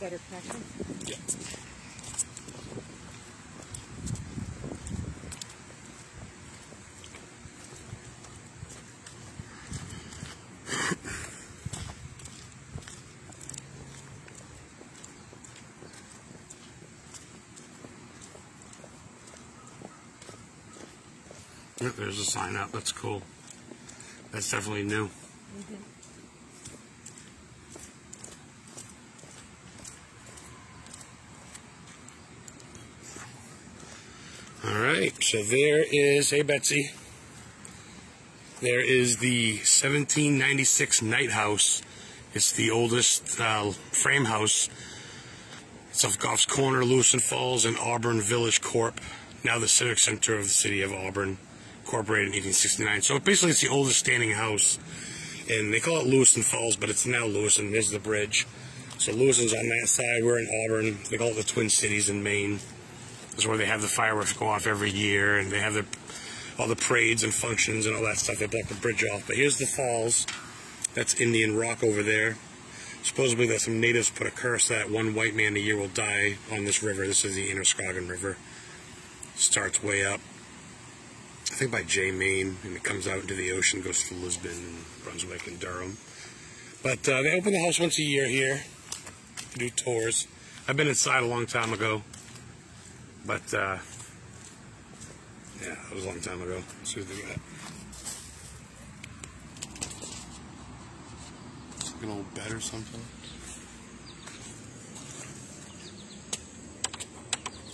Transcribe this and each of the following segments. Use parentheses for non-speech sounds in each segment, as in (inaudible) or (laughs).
better protection. Yeah. Yep, there's a sign up. That's cool. That's definitely new. All right, so there is, hey Betsy, there is the 1796 Knight House. It's the oldest uh, frame house. It's off Goff's Corner, Lewiston Falls, and Auburn Village Corp. Now the Civic Center of the city of Auburn, incorporated in 1869. So basically, it's the oldest standing house, and they call it Lewiston Falls, but it's now Lewiston. There's the bridge. So Lewiston's on that side. We're in Auburn. They call it the Twin Cities in Maine. That's where they have the fireworks go off every year, and they have all the parades and functions and all that stuff. They block the bridge off. But here's the falls. That's Indian Rock over there. Supposedly that some natives put a curse that one white man a year will die on this river. This is the Androscoggin River. Starts way up, I think by J and it comes out into the ocean, goes to Lisbon and Brunswick and Durham. But uh, they open the house once a year here do tours. I've been inside a long time ago, but uh, yeah, it was a long time ago. Let's see what they got. It's like an old bed or something.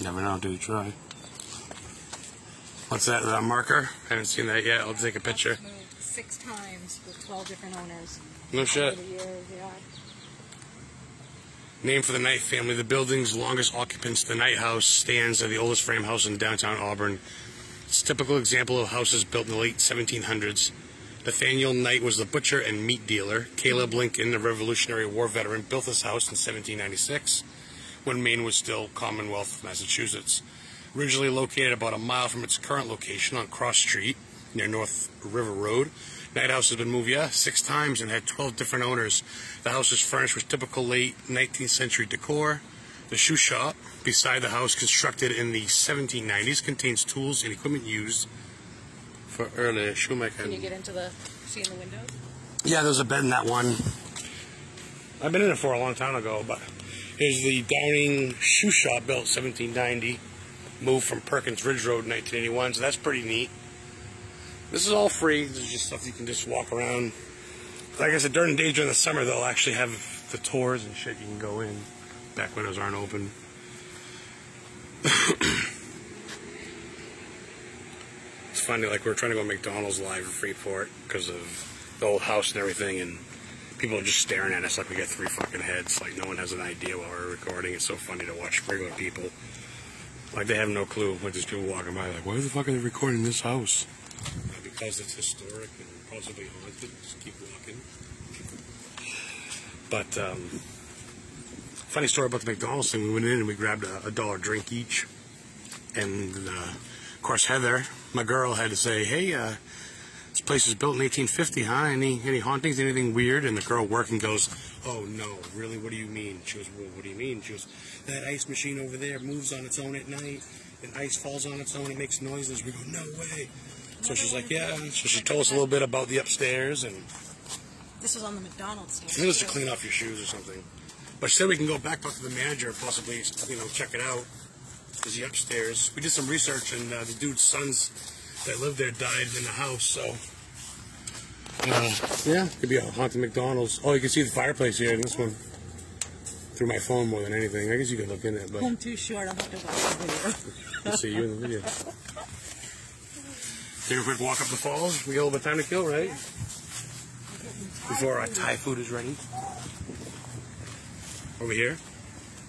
Never know till you try. What's that, that marker? I haven't seen that yet. I'll take a picture. Six times with 12 different owners. No shit. Over the years, yeah. Named for the Knight family, the building's longest occupants, the Knight House, stands as the oldest frame house in downtown Auburn. It's a typical example of houses built in the late 1700s. Nathaniel Knight was the butcher and meat dealer. Caleb Lincoln, a Revolutionary War veteran, built this house in 1796 when Maine was still Commonwealth of Massachusetts. Originally located about a mile from its current location on Cross Street near North River Road, Knight House has been moved, yeah, six times and had 12 different owners. The house is furnished with typical late 19th century decor. The shoe shop beside the house, constructed in the 1790s, contains tools and equipment used for early shoemaking. Can you get into the, see in the windows? Yeah, there's a bed in that one. I've been in it for a long time ago, but here's the Downing Shoe Shop built 1790, moved from Perkins Ridge Road in 1981, so that's pretty neat. This is all free. This is just stuff you can just walk around. Like I said, during the day during the summer, they'll actually have the tours and shit. You can go in. Back windows aren't open. (coughs) it's funny, like we're trying to go to McDonald's live in Freeport because of the old house and everything, and people are just staring at us like we got three fucking heads. Like no one has an idea while we're recording. It's so funny to watch regular people. Like they have no clue. Like there's people walking by, like, why the fuck are they recording this house? Because it's historic and possibly haunted. Just keep walking. But um, funny story about the McDonald's thing. We went in and we grabbed a, a dollar drink each, and uh, of course Heather, my girl, had to say, "Hey, uh, this place was built in 1850, huh? Any any hauntings? Anything weird?" And the girl working goes, "Oh no, really? What do you mean?" She goes, "Well, what do you mean?" She goes, "That ice machine over there moves on its own at night, and ice falls on its own. It makes noises." We go, "No way." So she's like, "Yeah." So she told us a little bit about the upstairs and. This was on the McDonald's I stairs. think it's to clean off your shoes or something. But she said we can go back, talk to the manager, possibly, you know, check it out. Is he upstairs? We did some research, and uh, the dude's sons that lived there died in the house, so. Uh, yeah, could be a haunted McDonald's. Oh, you can see the fireplace here in this one. Through my phone more than anything. I guess you could look in it, but I'm too short. I'll have to watch the video. (laughs) I'll see you in the video. (laughs) A quick walk up the falls. We got a little bit time to kill, right? Before our Thai food is ready. Over here.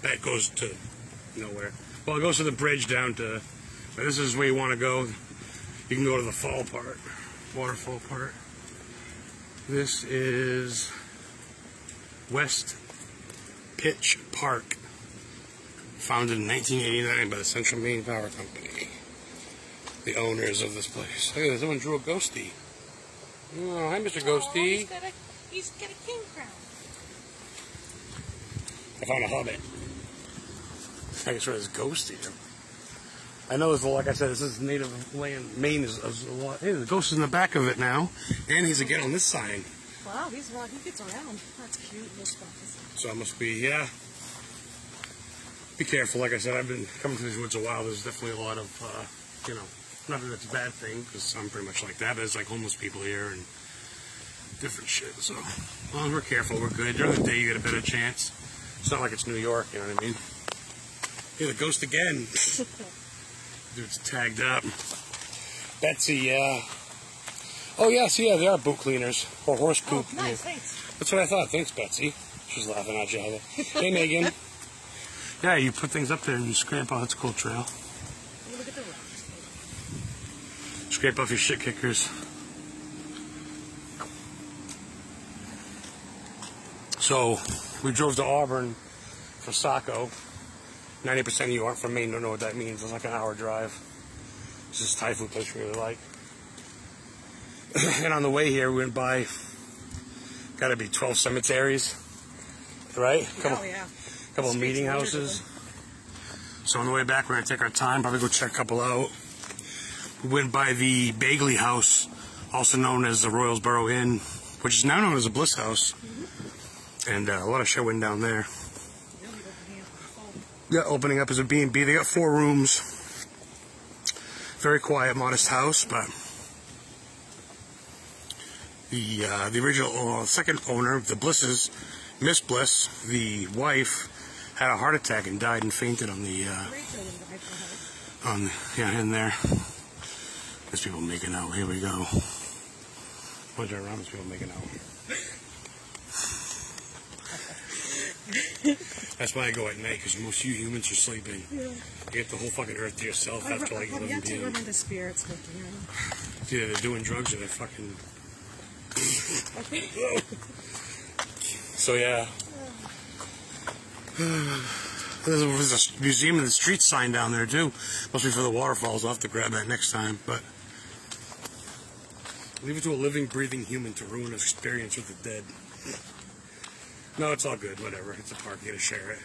That goes to nowhere. Well, it goes to the bridge down to. This is where you want to go. You can go to the fall part, waterfall part. This is West Pitch Park, founded in 1989 by the Central Maine Power Company, the owners of this place. Look at this, someone drew a ghosty. Oh, hi, Mr. Oh, Ghosty. he's got a, he's got a king crown. I found a hobbit. I guess there's a ghost here. I know, there's, like I said, this is native land. Maine is, is a lot. Hey, the ghost is in the back of it now, and he's again on this side. Wow, he's well, he gets around. That's cute. So I must be, yeah. Be careful. Like I said, I've been coming to these woods a while. There's definitely a lot of, uh, you know, not that it's a bad thing because I'm pretty much like that. But there's like homeless people here and different shit. So, as long as we're careful, we're good. During the day, you get a better chance. It's not like it's New York, you know what I mean? Here, the ghost again. (laughs) Dude's tagged up. Betsy, yeah. Oh, yes, yeah, they are boot cleaners or horse poop. Oh, nice. Thanks. That's what I thought. Thanks, Betsy. She's laughing at you. Hey, Megan. (laughs) Yeah, you put things up there and you scrape off. That's a cool trail. Look at the rocks. Scrape off your shit kickers. So, we drove to Auburn from Saco. 90% of you aren't from Maine, don't know what that means. It's like an hour drive. It's this Thai food place we really like. (clears throat) and on the way here, we went by, gotta be 12 cemeteries, right? Couple, Oh yeah. couple of meeting houses. So on the way back, we're gonna take our time, probably go check a couple out. We went by the Bagley House, also known as the Royalsborough Inn, which is now known as the Bliss House. And uh, a lot of shit went down there. Yeah, opening up as a B&B. They got four rooms. Very quiet, modest house, but the uh, the original uh, second owner, the Blisses, Miss Bliss, the wife, had a heart attack and died and fainted on the uh, on yeah in there. There's people making out. Here we go. Bunch of around people making out. That's why I go at night because most of you humans are sleeping. Yeah. You get the whole fucking earth to yourself I after like have 11 yet to p.m. run into spirits with you. Either they're doing drugs or they're fucking. so yeah. (sighs) There's a museum in the street sign down there too. Must be for the waterfalls. I'll have to grab that next time. But leave it to a living, breathing human to ruin an experience with the dead. No, it's all good. Whatever. It's a park. You gotta share it.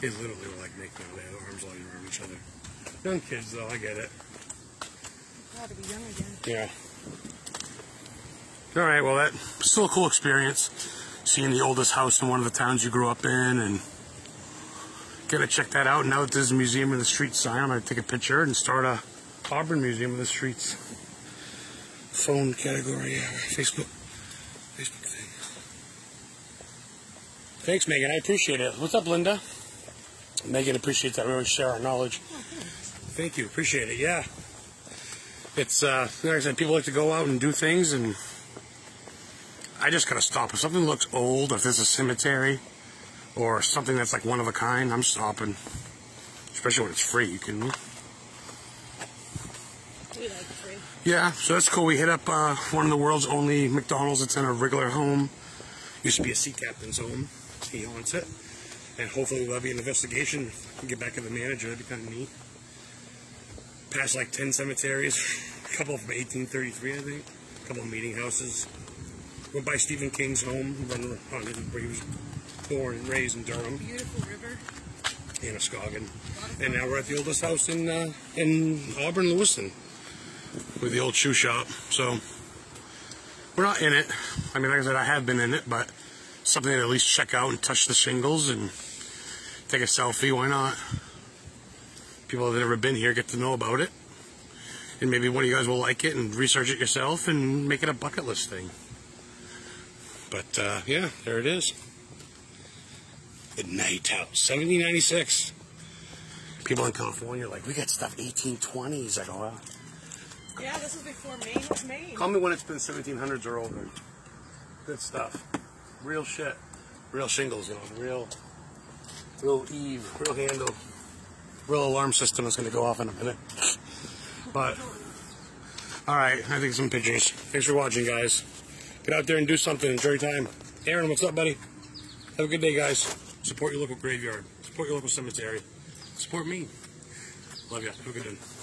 They literally were like. They had arms all around each other. Young kids, though. I get it. Glad to be young again. Yeah. All right. Well, that still a cool experience. Seeing the oldest house in one of the towns you grew up in, and gonna check that out. Now that there's a museum in the street sign, I'm gonna take a picture and start a Auburn Museum of the Streets phone category, yeah, Facebook, Facebook thing. Thanks, Megan. I appreciate it. What's up, Linda? Megan appreciates that. We always share our knowledge. Thank you. Appreciate it. Yeah it's uh like I said, people like to go out and do things and I just gotta stop. If something looks old, if there's a cemetery or something that's like one of a kind, I'm stopping. Especially when it's free, you can We like free. Yeah, so that's cool. We hit up uh, one of the world's only McDonald's that's in a regular home. Used to be a sea captain's home. He owns it. And hopefully there'll be an investigation. and Get back to the manager. That'd be kind of neat. Passed like 10 cemeteries. (laughs) A couple from 1833, I think. A couple of meeting houses. Went by Stephen King's home, on where he was born and raised in Durham, Beautiful river. in Muskegon. And now we're at the oldest house in uh, in Auburn, Lewiston with the old shoe shop. So we're not in it. I mean, like I said, I have been in it, but something to at least check out and touch the shingles and take a selfie. Why not? People that have never been here get to know about it. And maybe one of you guys will like it and research it yourself and make it a bucket list thing. But uh, yeah, there it is. The Knight House, 1796. People in California are like, we got stuff 1820s. I go, well, Yeah, this was before Maine was Maine. Call me when it's been 1700s or older. Good stuff. Real shit. Real shingles, you know. Real, real Eave. Real handle. Real alarm system that's going to go off in a minute. But, all right. I think some pictures. Thanks for watching, guys. Get out there and do something. Enjoy your time. Aaron, what's up, buddy? Have a good day, guys. Support your local graveyard. Support your local cemetery. Support me. Love you. Have a good one.